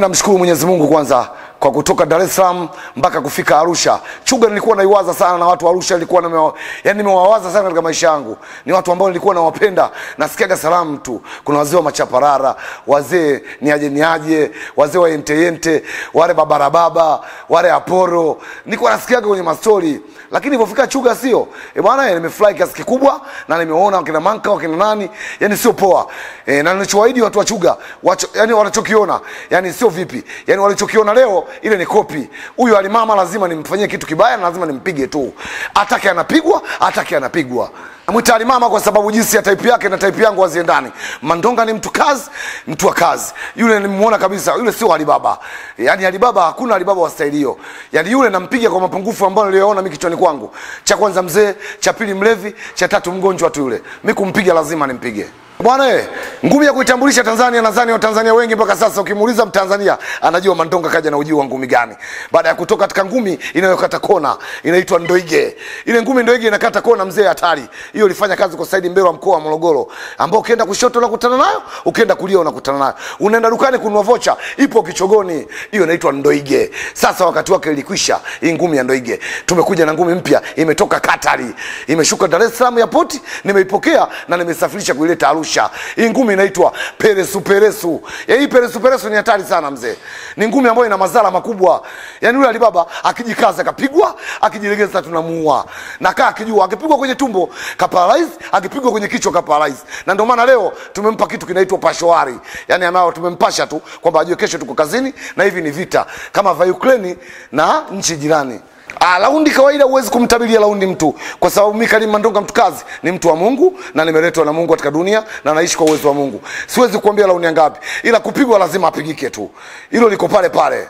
Namshukuru Mwenyezi Mungu kwanza kwa kutoka Dar es Salaam mpaka kufika Arusha. Chuga nilikuwa naiwaza sana na watu wa Arusha nilikuwa nimewa, yani nimewawaza sana katika maisha yangu. Ni watu ambao nilikuwa nawapenda, nasikiaga salamu tu. Kuna wazee wa machaparara, wazee ni aje, wazee wa yente yente, wale babarababa, wale aporo. Nilikuwa nasikiaga kwenye mastori. Lakini ilipofika Chuga sio. e bwana, nimefurahi kiasi kikubwa na nimeona wakina Manka, wakina nani, yani sio poa. E, na nilichowaahidi watu wa Chuga, wacho, yani wanachokiona, yani sio vipi. Yani walichokiona leo ile ni kopi. Huyu alimama lazima nimfanyie kitu kibaya na lazima nimpige tu. Atake anapigwa, atake anapigwa. Namwita alimama kwa sababu jinsi ya type yake na type yangu haziendani. Mandonga ni mtu kazi, mtu wa kazi. Yule nimemuona kabisa, yule sio Alibaba. Yaani Alibaba hakuna Alibaba wa staili hiyo. Yaani yule nampiga kwa mapungufu ambayo niliyoona mimi kichwani kwangu. Cha kwanza mzee, cha pili mlevi, cha tatu mgonjwa tu yule. Mimi kumpiga lazima nimpige. Bwana eh, ngumi ya kuitambulisha Tanzania, nadhani Watanzania wengi mpaka sasa ukimuuliza Mtanzania anajua Mandonga kaja na ujio wa ngumi gani. Baada ya kutoka katika ngumi inayokata kona inaitwa Ndoige. Ile ngumi Ndoige inakata kona mzee hatari. Hiyo ilifanya kazi kwa Saidi Mbelwa mkoa wa Morogoro, ambao ukienda kushoto unakutana nayo, ukienda kulia unakutana nayo. Unaenda dukani kununua vocha, ipo kichogoni. Hiyo inaitwa Ndoige. Sasa wakati wake ilikwisha hii ngumi ya Ndoige. Tumekuja na ngumi mpya, imetoka Katari. Imeshuka Dar es Salaam ya poti, nimeipokea na nimesafirisha kuileta Arusha. Hii ngumi inaitwa peresu peresu. Ya hii peresu peresu ni hatari sana mzee. Ni ngumi ambayo ina madhara makubwa. Yani yule Alibaba akijikaza kapigwa, akijilegeza tunamuua. Na kaa akijua akipigwa kwenye tumbo kaparalyze, akipigwa kwenye kichwa kaparalyze. Na ndio maana leo tumempa kitu kinaitwa pashoari, yani anao tumempasha tu kwamba ajue kesho tuko kazini na hivi ni vita kama vya Ukraine na nchi jirani. Ah, laundi kawaida huwezi kumtabiria laundi mtu kwa sababu mimi Karim Mandonga mtukazi ni mtu wa Mungu na nimeletwa na Mungu katika dunia na naishi kwa uwezo wa Mungu. Siwezi kuambia laundi ngapi, ila kupigwa lazima apigike tu. Hilo liko pale pale.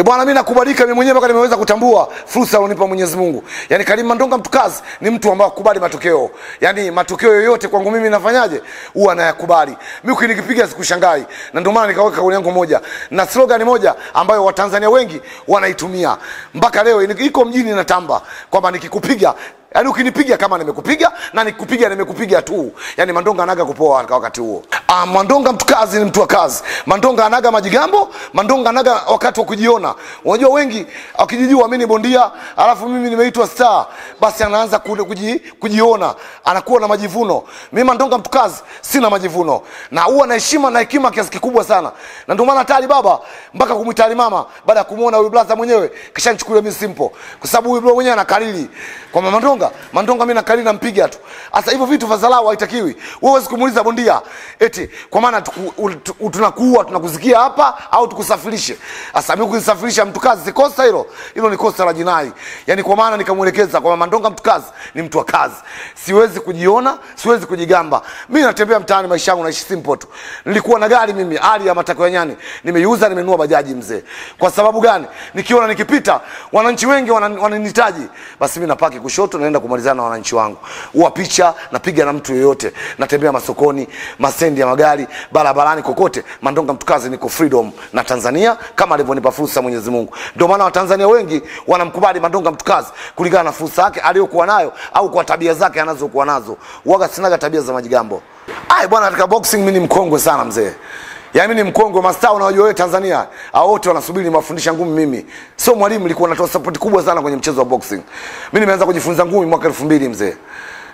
E bwana, mimi nakubalika mimi mwenyewe mpaka nimeweza kutambua fursa alionipa Mwenyezi Mungu. Yaani Karim Mandonga mtukazi ni mtu ambaye akubali matokeo. Yaani matokeo yoyote kwangu mimi nafanyaje? Huwa nayakubali. Mimi ukinikipiga sikushangai. Na ndio maana nikaweka kauli yangu moja. Na slogan moja ambayo Watanzania wengi wanaitumia. Mpaka leo iko mjini natamba kwamba nikikupiga Yaani ukinipiga kama nimekupiga na nikupiga nimekupiga tu. Yaani Mandonga anaga kupoa kwa wakati huo. Ah, Mandonga mtu kazi ni mtu wa kazi. Mandonga anaga majigambo, Mandonga anaga wakati wa kujiona. Unajua wengi akijijua mimi ni bondia, alafu mimi nimeitwa star, basi anaanza kuji, kujiona, anakuwa na majivuno. Mimi Mandonga mtu kazi sina majivuno. Na huwa na heshima na hekima kiasi kikubwa sana. Na ndio maana tali baba mpaka kumwita mama baada ya kumuona huyu blaza mwenyewe kisha nichukulia mimi simple. Kwa sababu huyu bro mwenyewe anakalili kwa Mandonga Mandonga, Mandonga mimi nakali nampiga tu. Sasa hivyo vitu vazalau haitakiwi. Wewe huwezi kumuuliza bondia eti kwa maana tunakuua tunakuzikia hapa au tukusafirishe. Sasa mimi kusafirisha mtu kazi si kosa hilo. Hilo ni kosa la jinai. Yaani kwa maana nikamuelekeza kwa Mandonga mtu kazi ni mtu wa kazi. Siwezi kujiona, siwezi kujigamba. Mimi natembea mtaani maisha yangu naishi simple tu. Nilikuwa na gari mimi hali ya matako ya nyani. Nimeiuza nimenunua bajaji mzee. Kwa sababu gani? Nikiona nikipita wananchi wengi wananihitaji. Basi mimi napaki kushoto naenda kumalizana na wananchi wangu. Huwa picha napiga na mtu yoyote, natembea masokoni, masendi ya magari, barabarani, kokote. Mandonga mtukazi, niko freedom na Tanzania kama alivyonipa fursa Mwenyezi Mungu. Ndio maana Watanzania wengi wanamkubali Mandonga mtukazi kulingana na fursa yake aliyokuwa nayo au kwa tabia zake anazokuwa nazo. Uwaga sinaga tabia za majigambo. Ai bwana, katika boxing mimi ni mkongwe sana mzee. Yaani mimi ni mkongwe mastaa unaojua wewe Tanzania. Hao wote wanasubiri nimewafundisha ngumi mimi. Sio mwalimu nilikuwa natoa support kubwa sana kwenye mchezo wa boxing. Mimi nimeanza kujifunza ngumi mwaka 2000 mzee.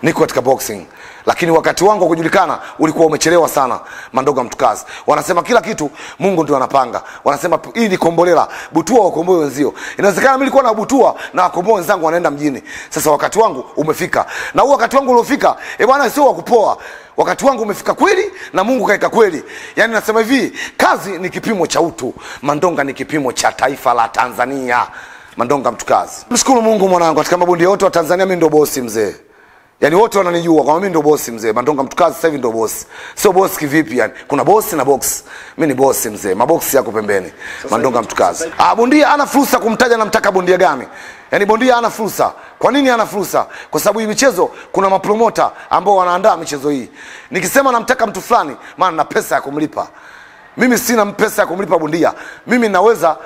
Niko katika boxing. Lakini wakati wangu wa kujulikana ulikuwa umechelewa sana Mandoga mtukazi. Wanasema kila kitu Mungu ndio anapanga. Wanasema hii ni kombolela, butua wakomboe wenzio. Inawezekana mimi nilikuwa na butua na wakomboe wenzangu wanaenda mjini. Sasa wakati wangu umefika. Na huo wakati wangu uliofika, eh bwana sio wa kupoa. Wakati wangu umefika kweli na Mungu kaika kweli. Yaani nasema hivi, kazi ni kipimo cha utu. Mandonga ni kipimo cha taifa la Tanzania. Mandonga mtukazi. Mshukuru Mungu mwanangu, katika mabondia yote wa Tanzania mimi ndio bosi mzee. Yaani wote wananijua kwamba mimi ndo bosi mzee. Mandonga mtukazi sasa hivi ndio bosi. Sio bosi kivipi yani? Kuna bosi na box. Mimi ni bosi mzee. Maboksi yako pembeni. Mandonga mtukazi. Ah, bondia ana fursa kumtaja namtaka bondia gani? Yaani bondia ana fursa. Kwa nini ana fursa? Kwa sababu hii michezo kuna mapromota ambao wanaandaa michezo hii. Nikisema namtaka mtu fulani, maana na pesa ya kumlipa. Mimi sina pesa ya kumlipa bondia. Mimi naweza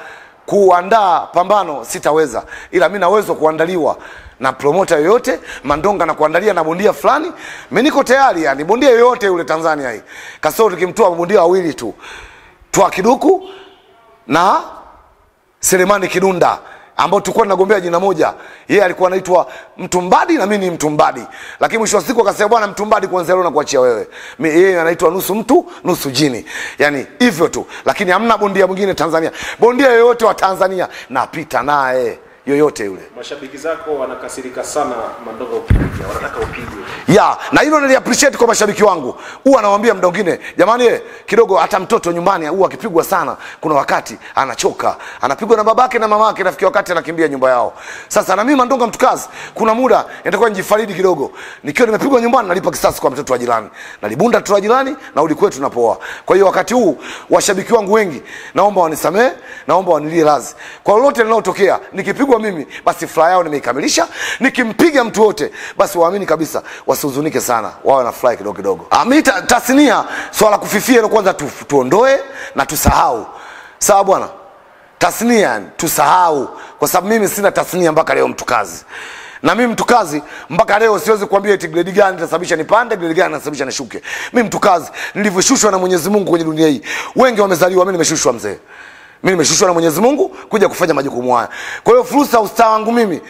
kuandaa pambano sitaweza, ila mi naweza kuandaliwa na promota yoyote Mandonga na kuandalia na bondia fulani, mi niko tayari, yani bondia yoyote yule Tanzania hii, kasoro tukimtoa bondia wawili tu, Twa Kiduku na Selemani Kidunda ambao tulikuwa tunagombea jina moja. Yeye alikuwa anaitwa Mtumbadi na mimi ni Mtumbadi, lakini mwisho wa siku akasema, bwana Mtumbadi, kuanzia leo nakuachia wewe. Mimi Yeye anaitwa nusu mtu nusu jini, yani hivyo tu, lakini hamna bondia mwingine Tanzania. Bondia yoyote wa Tanzania napita naye yoyote yule Mashabiki zako wanakasirika sana Mandonga ukipiga, wanataka upige ya na hilo nili appreciate kwa mashabiki wangu. Huwa anawaambia muda mwingine, jamani, eh, kidogo hata mtoto nyumbani huwa akipigwa sana, kuna wakati anachoka, anapigwa na babake na mamake, nafikia wakati anakimbia nyumba yao. Sasa na mimi Mandonga mtukazi, kuna muda nitakuwa nijifaridi kidogo, nikiwa nimepigwa nyumbani, nalipa kisasi kwa mtoto wa jirani, nalibunda mtoto wa jirani, narudi kwetu napoa. Kwa hiyo wakati huu washabiki wangu wengi, naomba wanisamee, naomba wanilie radhi kwa lolote linalotokea. Nikipigwa mimi, basi furaha yao nimeikamilisha. Nikimpiga mtu wote, basi waamini kabisa, wasihuzunike sana, wawe na furaha kidogo kidogo. Mi tasnia, swala kufifia hilo kwanza tu, tuondoe na tusahau, sawa bwana? Tasnia tusahau. Kwa sababu mimi sina tasnia mpaka leo mtu kazi. Na mimi mtu kazi mpaka leo siwezi kuambia eti gredi gani itasababisha nipande gredi gani itasababisha nishuke. Mimi mtu kazi nilivyoshushwa na mwenyezi mungu kwenye dunia hii wengi wamezaliwa mimi nimeshushwa mzee mi nimeshushwa na mwenyezi mungu kuja kufanya majukumu haya. Kwa hiyo fursa ya ustaa wangu mimi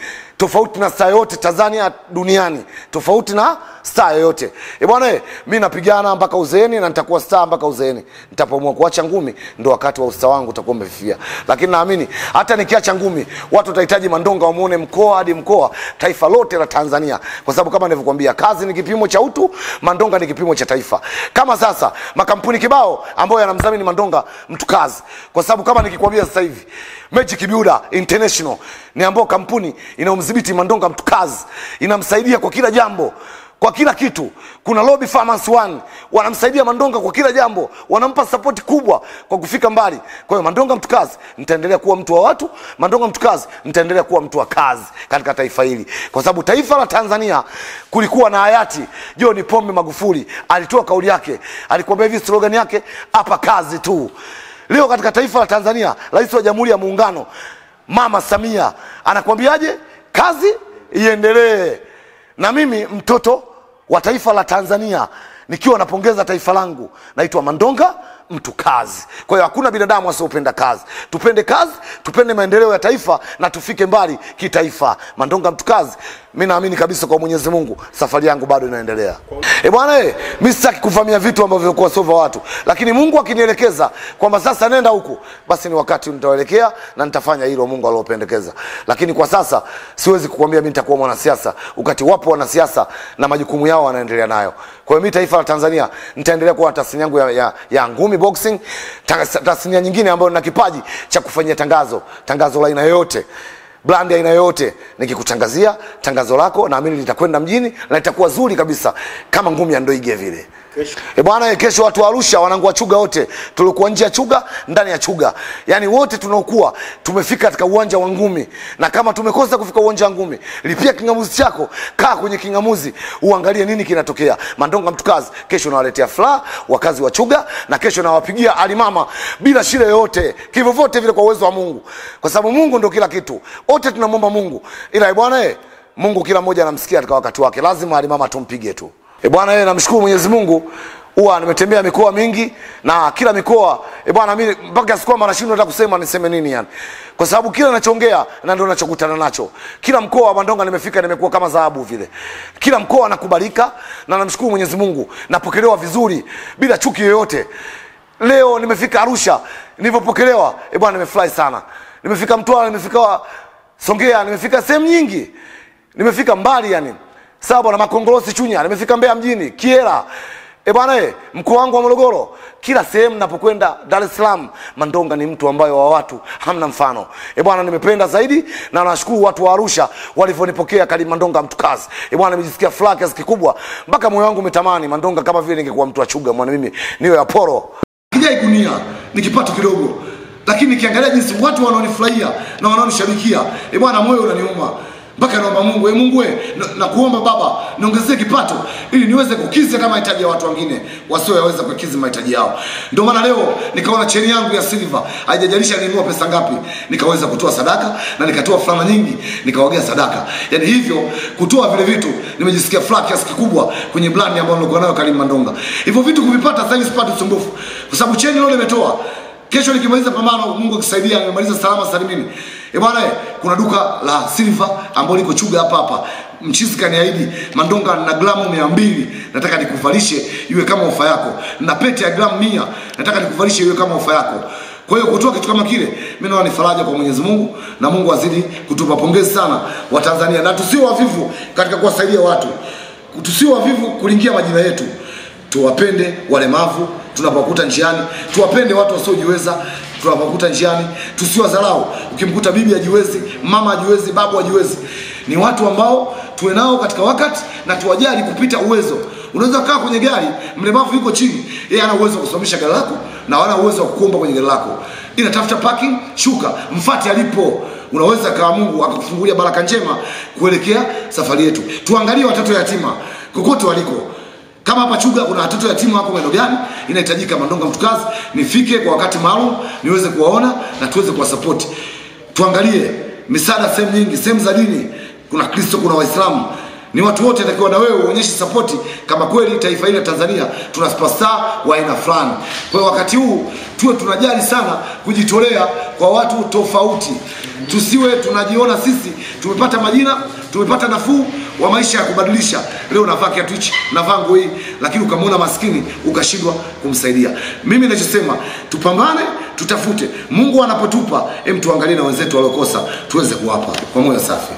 tofauti na saa yoyote tanzania duniani. Tofauti na saa yoyote. E bwana mi napigana mpaka uzeeni na nitakuwa staa mpaka uzeeni. Nitapoamua kuacha ngumi ndo wakati wa ustaa wangu utakuwa umefifia. Lakini naamini hata nikiacha ngumi watu watahitaji mandonga wamwone mkoa hadi mkoa taifa lote la tanzania. Kwa sababu kama nilivyokuambia kazi ni kipimo cha utu mandonga ni kipimo cha taifa. Kama sasa makampuni kibao ambayo yanamdhamini mandonga mtu kazi. Kwa sababu kama nikikwambia sasa hivi Magic Builder International ni ambao kampuni inayomdhibiti Mandonga Mtukazi, inamsaidia kwa kila jambo, kwa kila kitu. Kuna Lobby Farmers One wanamsaidia Mandonga kwa kila jambo, wanampa sapoti kubwa kwa kufika mbali. Kwa hiyo Mandonga Mtukazi, nitaendelea kuwa mtu wa watu. Mandonga Mtukazi, nitaendelea kuwa mtu wa kazi katika taifa hili, kwa sababu taifa la Tanzania kulikuwa na hayati John Pombe Magufuli, alitoa kauli yake, alikwambia hivi, slogan yake hapa kazi tu. Leo katika taifa la Tanzania, rais wa Jamhuri ya Muungano Mama Samia anakuambiaje? Kazi iendelee. Na mimi mtoto wa taifa la Tanzania nikiwa napongeza taifa langu, naitwa Mandonga mtu kazi. Kwa hiyo hakuna binadamu asiopenda kazi. Tupende kazi, tupende maendeleo ya taifa na tufike mbali kitaifa. Mandonga mtu kazi, mi naamini kabisa kwa Mwenyezi Mungu safari yangu bado inaendelea. E bwana, e, mi sitaki kuvamia vitu ambavyo vilikuwa sio vya watu, lakini Mungu akinielekeza kwamba sasa nenda huku, basi ni wakati nitaelekea na nitafanya hilo Mungu alopendekeza. Lakini kwa sasa siwezi kukwambia mi nitakuwa mwanasiasa, wakati wapo wanasiasa na majukumu yao wanaendelea nayo. Kwa hiyo mi taifa la Tanzania nitaendelea kuwa tasini yangu ya, ya, ya ngumi boxing, ta- tasnia nyingine ambayo nina kipaji cha kufanyia tangazo, tangazo la aina yoyote brand aina yoyote nikikutangazia tangazo lako naamini litakwenda mjini na litakuwa zuri kabisa kama ngumi ya ndoige vile. E bwana, eh, kesho watu wa Arusha wanangu wa Chuga wote. Tulikuwa nje ya Chuga, ndani ya Chuga, yaani wote tunaokuwa tumefika katika uwanja wa ngumi, na kama tumekosa kufika uwanja wa ngumi, lipia kingamuzi chako, kaa kwenye kingamuzi uangalie nini kinatokea. Mandonga Mtukazi kesho nawaletea furaha wakazi wa Chuga, na kesho nawapigia alimama bila shida yoyote, kivyovyote vile, kwa uwezo wa Mungu, kwa sababu Mungu ndio kila kitu. Wote tunamwomba Mungu, ila e bwana eh, Mungu kila mmoja anamsikia katika wakati wake, lazima alimama tumpige tu. E bwana, yeye namshukuru Mwenyezi Mungu, huwa nimetembea mikoa mingi na kila mikoa e bwana, mimi mpaka siku kwamba nashindwa hata kusema niseme nini yani, kwa sababu kila ninachoongea na ndio ninachokutana nacho. Kila mkoa wa Mandonga nimefika, nimekuwa kama dhahabu vile, kila mkoa nakubalika, na namshukuru Mwenyezi Mungu, napokelewa vizuri bila chuki yoyote. Leo nimefika Arusha, nilipopokelewa e bwana, nimefurahi sana. Nimefika Mtwara, nimefika Songea, nimefika sehemu nyingi, nimefika mbali yani sawa bwana makongorosi chunya nimefika mbeya mjini kiera e bwana e, mkoa wangu wa morogoro kila sehemu napokwenda dar es salaam mandonga ni mtu ambayo wa watu hamna mfano. E bwana nimependa zaidi na nashukuru watu wa arusha walivyonipokea kali mandonga mtu kazi. e bwana nimejisikia furaha kiasi kikubwa. Mpaka moyo wangu umetamani mandonga kama vile ningekuwa mtu wa chuga mwana mimi niwe aporo kijai gunia ni kipato kidogo lakini nikiangalia jinsi watu wanaonifurahia na wanaonishabikia e bwana moyo unaniuma mpaka naomba Mungu, e Mungu we, na, kuomba Baba niongezee kipato ili niweze kukizi hata mahitaji ya watu wengine wasioweza kukizi mahitaji yao. Ndio maana leo nikaona cheni yangu ya silver, haijajalisha ninunua pesa ngapi, nikaweza kutoa sadaka na nikatoa fulana nyingi nikawagea sadaka. Yani hivyo kutoa vile vitu, nimejisikia furaha kiasi kikubwa kwenye brand ambayo nilikuwa nayo Karim Mandonga. Hivyo vitu kuvipata sasa hivi sipati usumbufu, kwa sababu cheni leo nimetoa kesho nikimaliza pambano mungu akisaidia nimemaliza salama salimini e bwana eh, kuna duka la silver ambalo liko chuga hapa hapa. Mchizi kaniahidi mandonga na gramu mia mbili nataka nikuvalishe iwe kama ofa yako. Na pete ya gramu mia nataka nikuvalishe iwe kama ofa yako. Kwa hiyo kutoa kitu kama kile mimi naona ni faraja kwa mwenyezi mungu na mungu azidi kutupa pongezi sana wa tanzania. Na tusio wavivu katika kuwasaidia watu. Tusio wavivu kulingia majina yetu. Tuwapende walemavu tunapokuta njiani. Tuwapende watu wasiojiweza tunapokuta njiani tusiwadharau. Ukimkuta bibi ajiwezi mama ajiwezi babu ajiwezi ni watu ambao tuwe nao katika wakati na tuwajali kupita uwezo. Unaweza kaa kwenye gari mlemavu yuko chini yeye ana uwezo wa kusimamisha gari lako na wana uwezo wa kuomba kwenye gari lako. Inatafuta parking shuka mfate alipo. Unaweza kawa mungu akakufungulia baraka njema kuelekea safari yetu. Tuangalie watoto yatima kokote waliko kama hapa chuga kuna watoto yatima wako maeneo gani inahitajika mandonga mtukazi nifike kwa wakati maalum niweze kuwaona na tuweze kuwasapoti tuangalie misaada sehemu nyingi sehemu za dini kuna kristo kuna waislamu. Ni watu wote takiwa na wewe uonyeshe sapoti kama kweli taifa hili la tanzania tuna superstar wa aina fulani. Kwa hiyo wakati huu tuwe tunajali sana kujitolea kwa watu tofauti. Tusiwe tunajiona sisi tumepata majina tumepata nafuu wa maisha ya kubadilisha. Leo navaa kiatu hichi navaa nguo hii lakini ukamwona maskini ukashindwa kumsaidia. Mimi nachosema tupambane tutafute. Mungu anapotupa hem, tuangalie na wenzetu waliokosa tuweze kuwapa kwa moyo safi